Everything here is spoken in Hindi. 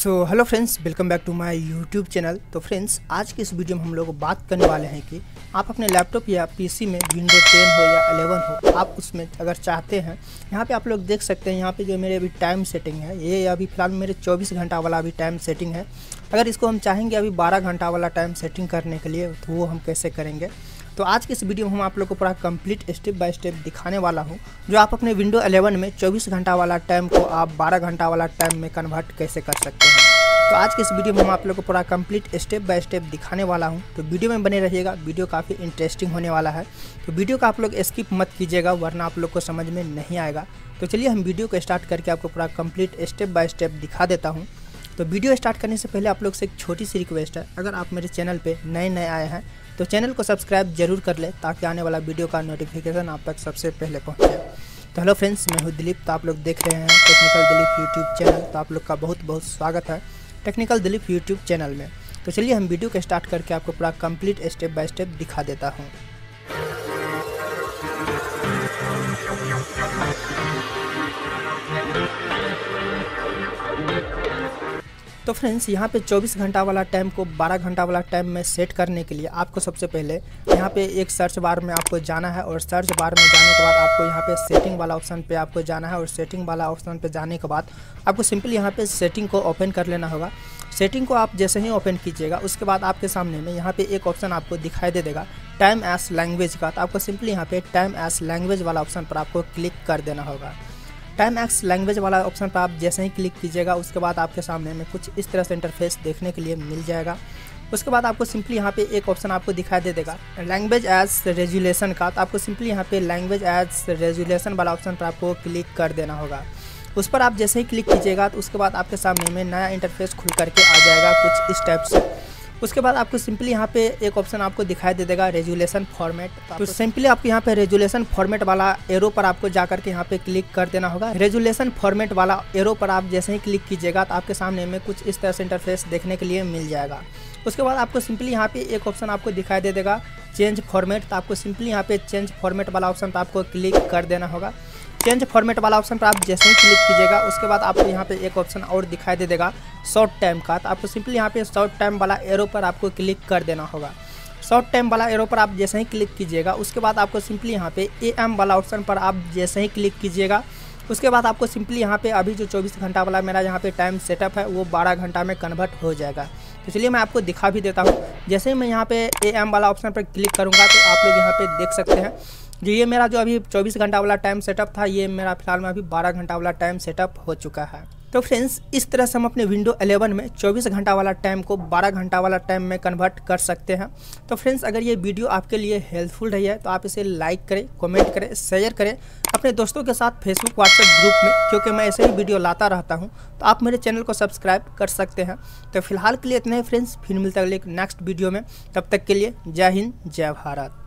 So hello friends welcome back to my YouTube channel तो फ्रेंड्स आज की इस वीडियो में हम लोग बात करने वाले हैं कि आप अपने लैपटॉप या पीसी में विंडो 10 हो या 11 हो, आप उसमें अगर चाहते हैं, यहाँ पे आप लोग देख सकते हैं, यहाँ पे जो मेरे अभी टाइम सेटिंग है, ये अभी फ़िलहाल मेरे 24 घंटा वाला अभी टाइम सेटिंग है। अगर इसको हम चाहेंगे अभी 12 घंटा वाला टाइम सेटिंग करने के लिए तो वो हम कैसे करेंगे? तो आज की इस वीडियो में हम आप लोग को पूरा कंप्लीट स्टेप बाय स्टेप दिखाने वाला हूँ, जो आप अपने विंडो 11 में 24 घंटा वाला टाइम को आप 12 घंटा वाला टाइम में कन्वर्ट कैसे कर सकते हैं। तो आज के इस वीडियो में हम आप लोग को पूरा कंप्लीट स्टेप बाय स्टेप दिखाने वाला हूँ। तो वीडियो में बने रहिएगा, वीडियो काफ़ी इंटरेस्टिंग होने वाला है। तो वीडियो का आप लोग स्किप मत कीजिएगा, वरना आप लोग को समझ में नहीं आएगा। तो चलिए हम वीडियो को स्टार्ट करके आपको पूरा कंप्लीट स्टेप बाय स्टेप दिखा देता हूँ। तो वीडियो स्टार्ट करने से पहले आप लोग से एक छोटी सी रिक्वेस्ट है। अगर आप मेरे चैनल पे नए नए आए हैं तो चैनल को सब्सक्राइब ज़रूर कर ले ताकि आने वाला वीडियो का नोटिफिकेशन आप तक सबसे पहले पहुँचे। तो हेलो फ्रेंड्स मैं हूँ दिलीप तो आप लोग देख रहे हैं टेक्निकल दिलीप यूट्यूब चैनल तो आप लोग का बहुत बहुत स्वागत है टेक्निकल दिलीप यूट्यूब चैनल में। तो चलिए हम वीडियो को स्टार्ट करके आपको पूरा कंप्लीट स्टेप बाय स्टेप दिखा देता हूँ। तो फ्रेंड्स यहाँ पे 24 घंटा वाला टाइम को 12 घंटा वाला टाइम में सेट करने के लिए आपको सबसे पहले यहाँ पे एक सर्च बार में आपको जाना है और सर्च बार में जाने के बाद आपको यहाँ पे सेटिंग वाला ऑप्शन पे आपको जाना है और सेटिंग वाला ऑप्शन पे जाने के बाद आपको सिंपली यहाँ पे सेटिंग को ओपन कर लेना होगा। सेटिंग को आप जैसे ही ओपन कीजिएगा, उसके बाद आपके सामने में यहाँ पे एक ऑप्शन आपको दिखाई दे देगा टाइम एस लैंग्वेज का। तो आपको सिंपली यहाँ पे टाइम एस लैंग्वेज वाला ऑप्शन पर आपको क्लिक कर देना होगा। टाइम एक्स लैंग्वेज वाला ऑप्शन पर आप जैसे ही क्लिक कीजिएगा, उसके बाद आपके सामने में कुछ इस तरह से इंटरफेस देखने के लिए मिल जाएगा। उसके बाद आपको सिंपली यहाँ पे एक ऑप्शन आपको दिखाई दे देगा लैंग्वेज एज रेजुलेशन का। तो आपको सिंपली यहाँ पे लैंग्वेज एज रेजुलेशन वाला ऑप्शन पर आपको क्लिक कर देना होगा। उस पर आप जैसे ही क्लिक कीजिएगा तो उसके बाद आपके सामने में नया इंटरफेस खुल करके आ जाएगा कुछ इस टाइप से उसके बाद आपको सिंपली यहाँ पे एक ऑप्शन आपको दिखाई दे देगा रेजुलेशन फॉर्मेट। तो सिंपली आपको यहाँ पे रेजुलेशन फॉर्मेट वाला एरो पर आपको जा करके यहाँ पे क्लिक कर देना होगा। रेजुलेशन फॉर्मेट वाला एरो पर आप जैसे ही क्लिक कीजिएगा तो आपके सामने में कुछ इस तरह से इंटरफेस देखने के लिए मिल जाएगा। उसके बाद आपको सिंपली यहाँ पे एक ऑप्शन आपको दिखाई दे देगा चेंज फॉर्मेट। तो आपको सिंपली यहाँ पे चेंज फॉर्मेट वाला ऑप्शन पर आपको क्लिक कर देना होगा। चेंज फॉर्मेट वाला ऑप्शन पर आप जैसे ही क्लिक कीजिएगा, उसके बाद आपको यहाँ पे एक ऑप्शन और दिखाई दे देगा, शॉर्ट टाइम का। तो आपको सिंपली यहाँ पे शॉर्ट टाइम वाला एरो पर आपको क्लिक कर देना होगा। शॉर्ट टाइम वाला एरो पर आप जैसे ही क्लिक कीजिएगा, उसके बाद आपको सिंपली यहाँ पे ए एम वाला ऑप्शन पर आप जैसे ही क्लिक कीजिएगा, उसके बाद आपको सिंपली यहाँ पे अभी जो 24 घंटा वाला मेरा यहाँ पे टाइम सेटअप है, वो 12 घंटा में कन्वर्ट हो जाएगा। तो चलिए मैं आपको दिखा भी देता हूँ। जैसे ही मैं यहाँ पे ए एम वाला ऑप्शन पर क्लिक करूँगा तो आप लोग यहाँ पे देख सकते हैं। जो ये मेरा जो अभी 24 घंटा वाला टाइम सेटअप था, ये मेरा फ़िलहाल में अभी 12 घंटा वाला टाइम सेटअप हो चुका है। तो फ्रेंड्स इस तरह से हम अपने विंडो 11 में 24 घंटा वाला टाइम को 12 घंटा वाला टाइम में कन्वर्ट कर सकते हैं। तो फ्रेंड्स अगर ये वीडियो आपके लिए हेल्पफुल रही है तो आप इसे लाइक करें कमेंट करें शेयर करें अपने दोस्तों के साथ फेसबुक व्हाट्सएप ग्रुप में, क्योंकि मैं ऐसे ही वीडियो लाता रहता हूँ। तो आप मेरे चैनल को सब्सक्राइब कर सकते हैं। तो फ़िलहाल के लिए इतने ही फ्रेंड्स फिर मिलता है नेक्स्ट वीडियो में। तब तक के लिए जय हिंद, जय भारत।